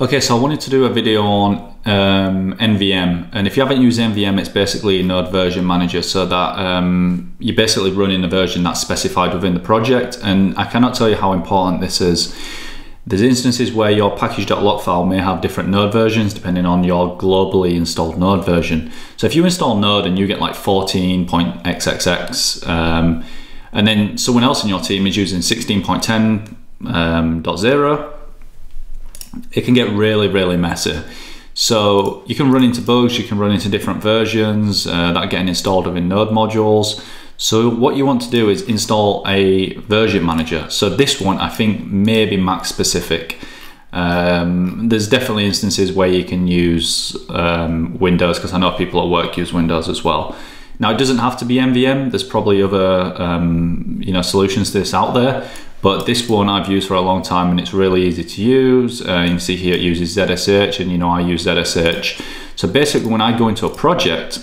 Okay, so I wanted to do a video on um, NVM, and if you haven't used NVM, it's basically a node version manager, so that um, you're basically running a version that's specified within the project. And I cannot tell you how important this is. There's instances where your package.lock file may have different node versions depending on your globally installed node version. So if you install node and you get like 14.xxx, um, and then someone else in your team is using 16.10.0, um, it can get really, really messy. So you can run into bugs, you can run into different versions uh, that are getting installed within Node modules. So what you want to do is install a version manager. So this one I think may be Mac specific. Um, there's definitely instances where you can use um, Windows because I know people at work use Windows as well. Now it doesn't have to be NVM. There's probably other um, you know solutions to this out there, but this one I've used for a long time and it's really easy to use. Uh, you can see here it uses ZSH and you know I use ZSH. So basically when I go into a project,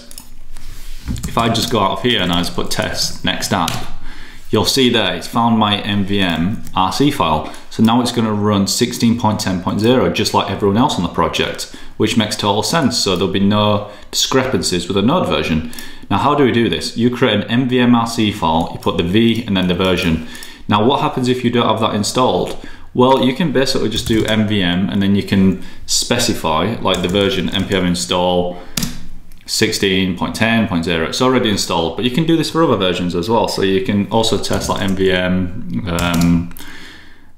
if I just go out of here and I just put test next app, you'll see there it's found my NVM RC file. So now it's going to run 16.10.0 just like everyone else on the project, which makes total sense. So there'll be no discrepancies with the node version. Now how do we do this? You create an NVM RC file, you put the V and then the version. Now what happens if you don't have that installed? Well, you can basically just do nvm and then you can specify like the version nvm install 16.10.0. It's already installed, but you can do this for other versions as well. So you can also test like nvm. Um,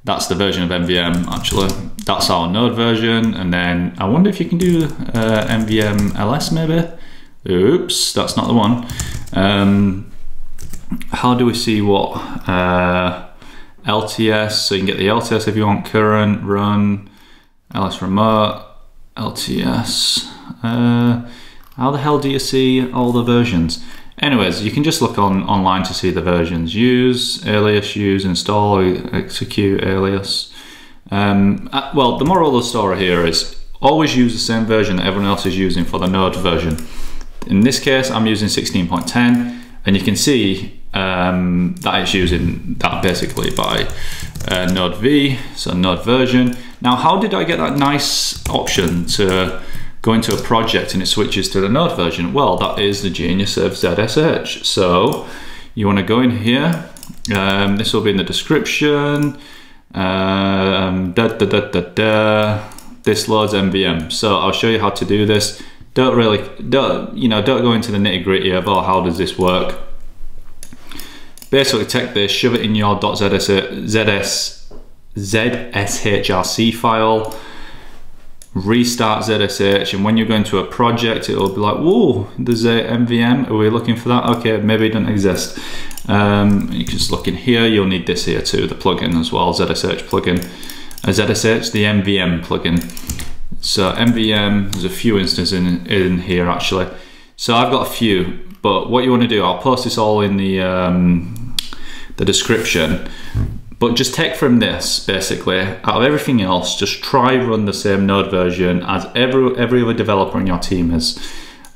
that's the version of nvm actually. That's our node version. And then I wonder if you can do uh, nvm ls maybe. Oops, that's not the one. Um, how do we see what uh, LTS? So you can get the LTS if you want current, run, ls remote, LTS. Uh, how the hell do you see all the versions? Anyways, you can just look on online to see the versions. Use, alias, use, install, execute, alias. Um, uh, well, the moral of the story here is always use the same version that everyone else is using for the Node version. In this case, I'm using 16.10 and you can see um, that is using that basically by uh, Node V, so Node version. Now, how did I get that nice option to go into a project and it switches to the Node version? Well, that is the genius of ZSH. So you want to go in here. Um, this will be in the description. Um, da, da, da, da, da. This loads NVM. So I'll show you how to do this. Don't really, don't, you know, don't go into the nitty gritty of, oh, how does this work? Basically take this, shove it in your .zs, ZS, ZSHRC file, restart ZSH, and when you're going to a project, it'll be like, whoa, there's a NVM, are we looking for that? Okay, maybe it doesn't exist. Um, you can just look in here, you'll need this here too, the plugin as well, ZSH plugin. A ZSH, the NVM plugin. So NVM, there's a few instances in, in here actually. So I've got a few, but what you want to do, I'll post this all in the um, the description. But just take from this, basically, out of everything else, just try run the same node version as every every other developer in your team has.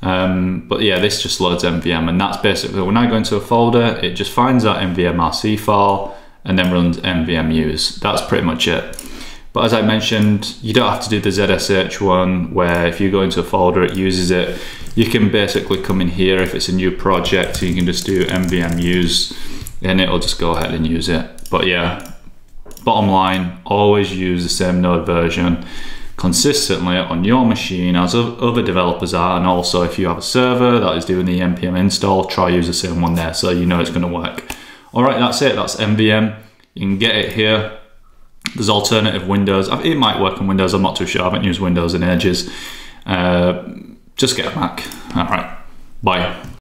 Um, but yeah, this just loads NVM, and that's basically when I go into a folder, it just finds that NVM RC file and then runs NVM use. That's pretty much it. But as I mentioned, you don't have to do the ZSH one where if you go into a folder, it uses it. You can basically come in here if it's a new project, you can just do nvm use and it'll just go ahead and use it. But yeah, bottom line, always use the same node version consistently on your machine as other developers are and also if you have a server that is doing the npm install try use the same one there so you know it's going to work all right that's it that's nvm you can get it here there's alternative Windows. It might work on Windows, I'm not too sure. I haven't used Windows in ages. Uh, just get a Mac. All right, bye.